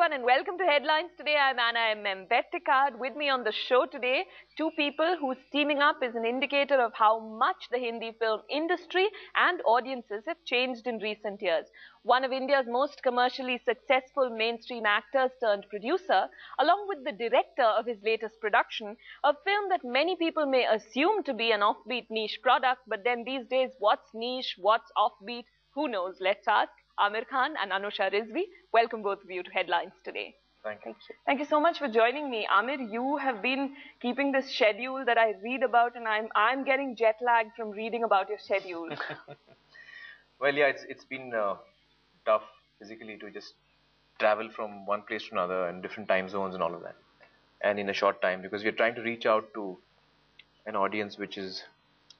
and welcome to Headlines Today. I'm Anna M. Mbettikad. With me on the show today, two people whose teaming up is an indicator of how much the Hindi film industry and audiences have changed in recent years. One of India's most commercially successful mainstream actors turned producer, along with the director of his latest production, a film that many people may assume to be an offbeat niche product, but then these days, what's niche, what's offbeat, who knows? Let's ask. Aamir Khan and Anusha Rizvi. Welcome both of you to Headlines today. Thank you. Thank you so much for joining me. Aamir, you have been keeping this schedule that I read about and I'm I'm getting jet lagged from reading about your schedule. well, yeah, it's it's been uh, tough physically to just travel from one place to another and different time zones and all of that. And in a short time because we're trying to reach out to an audience which is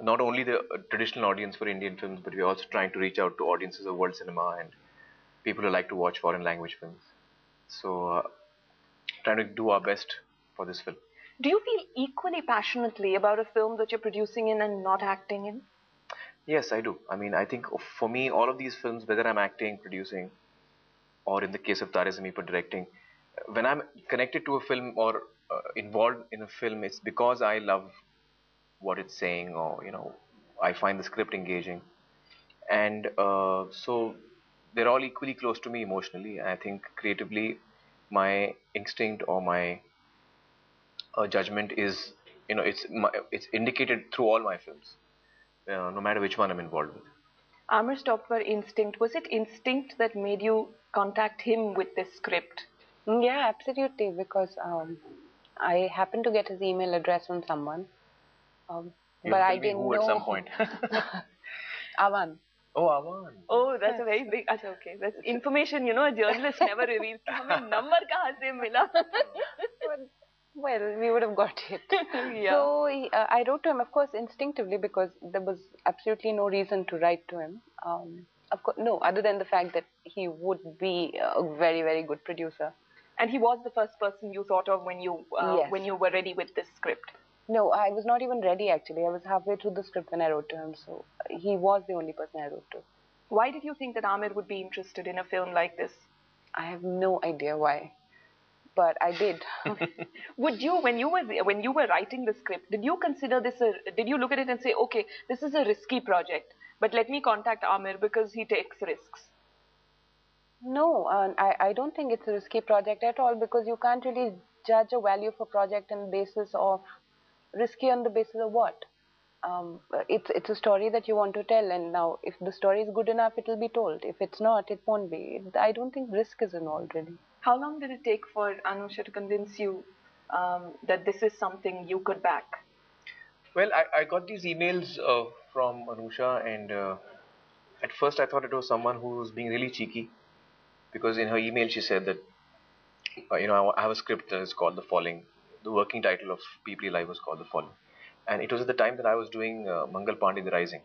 not only the uh, traditional audience for Indian films, but we're also trying to reach out to audiences of world cinema and people who like to watch foreign language films. So, uh, trying to do our best for this film. Do you feel equally passionately about a film that you're producing in and not acting in? Yes, I do. I mean, I think for me, all of these films, whether I'm acting, producing, or in the case of Tare Zameen directing, when I'm connected to a film or uh, involved in a film, it's because I love what it's saying or you know I find the script engaging. And uh, so they're all equally close to me emotionally. I think creatively my instinct or my uh, judgment is you know it's my, it's indicated through all my films uh, no matter which one I'm involved with. Aamir's talked about instinct was it instinct that made you contact him with this script? Mm, yeah absolutely because um, I happened to get his email address from someone um, but I didn't who know. at some point. Avan. Oh, Avan. Oh, that's yeah. a very big. That's okay, that's information. You know, a journalist never reveals. number kahan se mila? well, we would have got it. yeah. So uh, I wrote to him, of course, instinctively because there was absolutely no reason to write to him. Um, of course, no, other than the fact that he would be a very, very good producer. And he was the first person you thought of when you uh, yes. when you were ready with this script. No, I was not even ready actually. I was halfway through the script when I wrote to him, so he was the only person I wrote to. Why did you think that Aamir would be interested in a film like this? I have no idea why, but I did. would you, when you were when you were writing the script, did you consider this a? Did you look at it and say, okay, this is a risky project, but let me contact Aamir because he takes risks? No, uh, I I don't think it's a risky project at all because you can't really judge a value of a project on the basis of risky on the basis of what? Um, it's it's a story that you want to tell, and now if the story is good enough, it will be told. If it's not, it won't be. I don't think risk is involved really. How long did it take for Anusha to convince you um, that this is something you could back? Well, I, I got these emails uh, from Anusha, and uh, at first I thought it was someone who was being really cheeky, because in her email she said that, uh, you know, I have a script that is called The Falling, the working title of Peepli Live was called The Fallen. And it was at the time that I was doing uh, Mangal Pandey The Rising.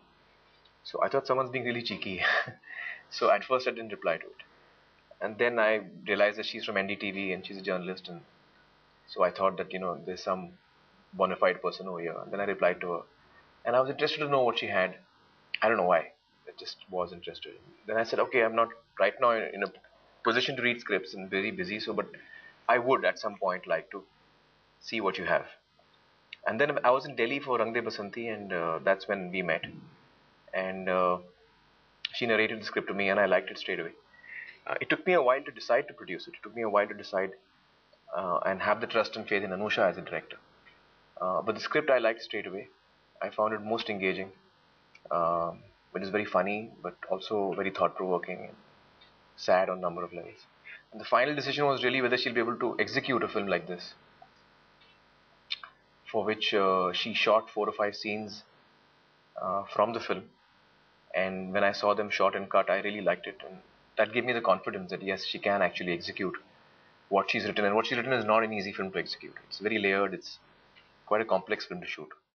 So I thought someone's being really cheeky. so at first I didn't reply to it. And then I realized that she's from NDTV and she's a journalist. And so I thought that, you know, there's some bona fide person over here. And then I replied to her. And I was interested to know what she had. I don't know why. I just was interested. Then I said, okay, I'm not right now in a position to read scripts and very busy. So, but I would at some point like to see what you have. And then I was in Delhi for Rang De Basanti, and uh, that's when we met. And uh, she narrated the script to me, and I liked it straight away. Uh, it took me a while to decide to produce it. It took me a while to decide uh, and have the trust and faith in Anusha as a director. Uh, but the script I liked straight away. I found it most engaging. Um, it is very funny, but also very thought-provoking and sad on a number of levels. And the final decision was really whether she'll be able to execute a film like this for which uh, she shot four or five scenes uh, from the film. And when I saw them shot and cut, I really liked it. And that gave me the confidence that yes, she can actually execute what she's written. And what she's written is not an easy film to execute. It's very layered, it's quite a complex film to shoot.